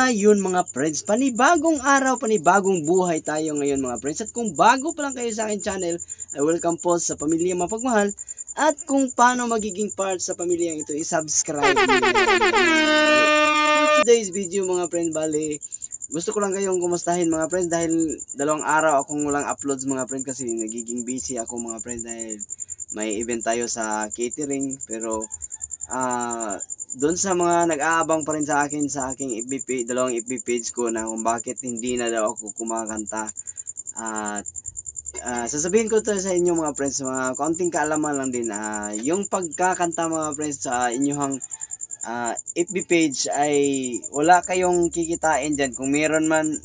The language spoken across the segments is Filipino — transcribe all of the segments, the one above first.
ngayon mga friends, panibagong araw, panibagong buhay tayo ngayon mga friends. At kung bago pa lang kayo sa akin channel, ay welcome po sa Pamilya Mapagmahal. At kung paano magiging part sa pamilyang ito, i-subscribe. For today's video mga friends, bali, gusto ko lang kayong kumustahin mga friends dahil dalawang araw akong walang uploads mga friends kasi nagiging busy ako mga friends dahil may event tayo sa catering pero ah doon sa mga nag-aabang pa rin sa akin sa aking FB page, dalawang FB page ko na kung bakit hindi na daw ako kumakanta. At ah, sasabihin ko to sa inyo mga friends, mga konting kaalaman lang din. ah yung pagkakanta mga friends sa inyong ah, FB page ay wala kayong kikitain dyan. Kung meron man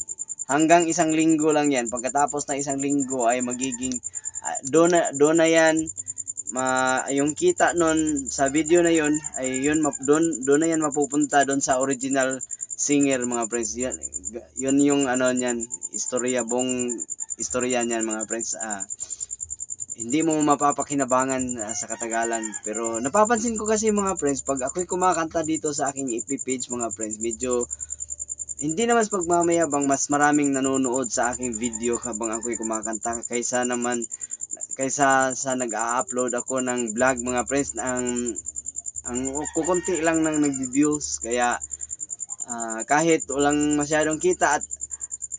hanggang isang linggo lang yan. Pagkatapos ng isang linggo ay magiging ah, doon na, doon na yan ma yung kita nun sa video na yun ay yun map doon doon na yan mapupunta doon sa original singer mga friends. Yun, yun yung ano niyan istorya buong istorya niyan mga friends. Ah hindi mo mapapakinabangan ah, sa katagalan. Pero napapansin ko kasi mga friends pag ako'y kumakanta dito sa aking FB page mga friends medyo hindi naman pagmamayabang mas maraming nanonood sa aking video habang ako'y kumakanta kaysa naman kaysa sa nag-upload ako ng vlog mga friends ang ang kukunti lang nang nagbi-views kaya ah, kahit walang masyadong kita at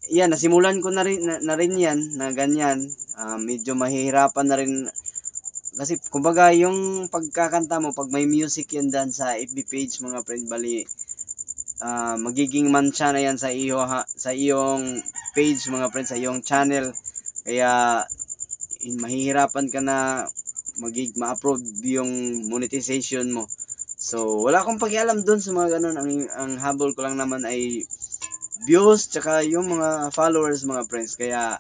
yan nasimulan ko na rin na, na rin yan na ganyan. Ah, medyo mahihirapan na rin. Kasi kumbaga yung pagkakanta mo pag may music yan dan sa FB page mga friend bali ah, magiging mancha na yan sa iyo ha, sa iyong page mga friends sa iyong channel. Kaya mahihirapan ka na magig ma-approve yung monetization mo. So, wala akong pakialam doon sa mga ganun. Ang, ang habol ko lang naman ay views tsaka yung mga followers mga friends. Kaya,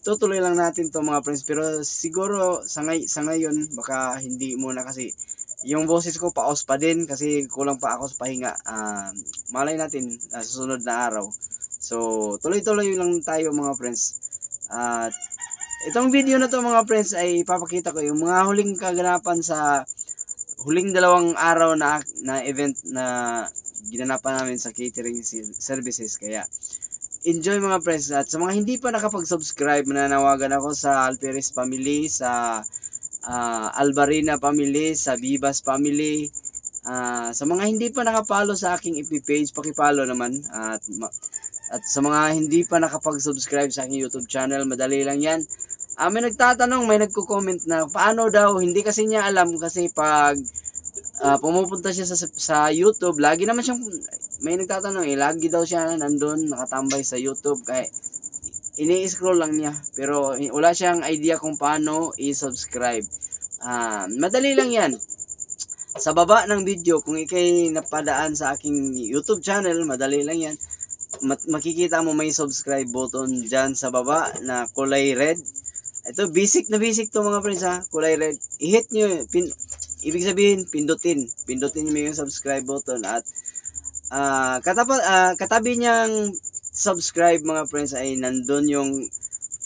tutuloy lang natin to mga friends. Pero siguro sa, ngay, sa ngayon, baka hindi muna kasi yung boses ko paos pa din kasi kulang pa ako sa pahinga. Ah, malay natin sa susunod na araw. So, tuloy-tuloy lang tayo mga friends. At Itong video na to mga friends ay ipapakita ko yung mga huling kaganapan sa huling dalawang araw na na event na ginanapan namin sa catering services. Kaya enjoy mga friends. At sa mga hindi pa nakapag-subscribe mananawagan ako sa Alperes family sa ah, Albarina family sa Vivas family. Ah, sa mga hindi pa nakapalo sa aking FB page paki-follow naman. At at sa mga hindi pa nakapag-subscribe sa aking YouTube channel madali lang yan Ah, may nagtatanong, may nagko-comment na paano daw, hindi kasi niya alam kasi pag ah, pumupunta siya sa, sa YouTube, lagi naman siyang, may nagtatanong eh, lagi daw siya nandun, nakatambay sa YouTube, kaya ini-scroll lang niya, pero eh, wala siyang idea kung paano i-subscribe. Ah, madali lang yan. Sa baba ng video, kung ikay napadaan sa aking YouTube channel, madali lang yan. Mat- makikita mo may subscribe button dyan sa baba na kulay red. Ito, basic na basic to mga friends ha. Kulay red. I-hit nyo. Pin, ibig sabihin, pindutin. Pindutin nyo yung subscribe button. At ah katabi, ah, katabi niyang subscribe mga friends ay nandun yung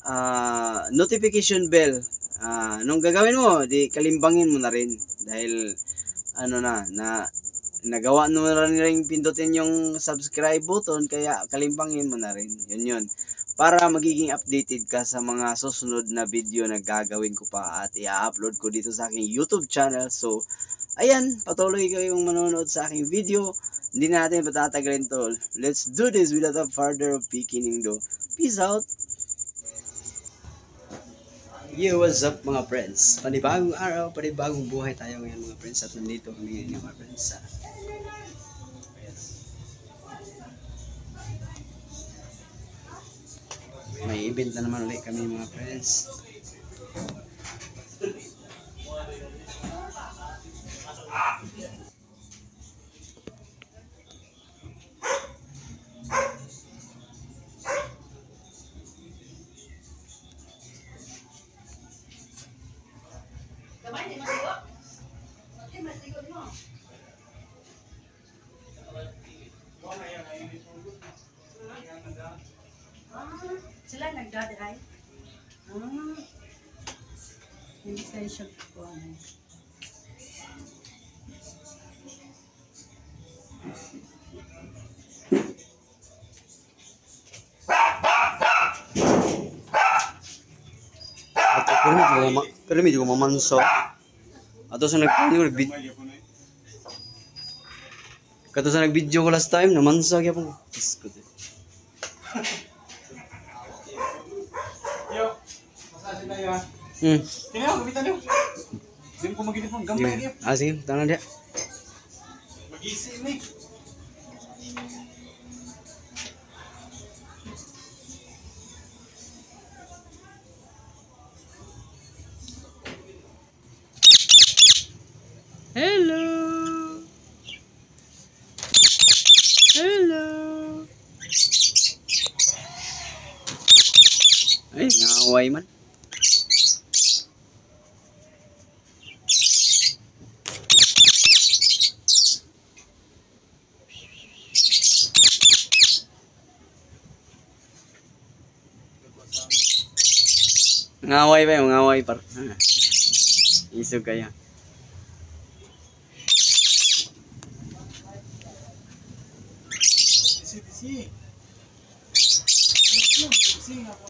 ah, notification bell. Ah, nung gagawin mo, di kalimbangin mo na rin. Dahil ano na, na nagawa mo na rin pindutin yung subscribe button kaya kalimbangin mo na rin. Yun yun para magiging updated ka sa mga susunod na video na gagawin ko pa at i-upload ko dito sa aking YouTube channel. So, ayan, patuloy kayong manonood sa aking video. Hindi natin patatagalin to. Let's do this without a further beginning though. Peace out! Yo, what's up mga friends? Panibagong araw, panibagong buhay tayo ngayon mga friends at nandito kami ngayon mga friends sa may event na naman ulit kami mga friends. Ah, Hindi tayo siya kukuha. Pero medyo kumamanso. Ato sa nagpano nag Kato sa nag-video ko last time, naman sa kaya pong kiss ko. Yo, masasa na yun Hmm. Tingnan mo, gamitan niyo. Hindi ko mag-inipon, gamay niyo. Ah, sige, tangan dia. Mag-iisi ni. Hello. Hello. Ay, ngaway man. Ngaway yung ngaway par. Isog kaya. Isi, isi. Isi, nga po,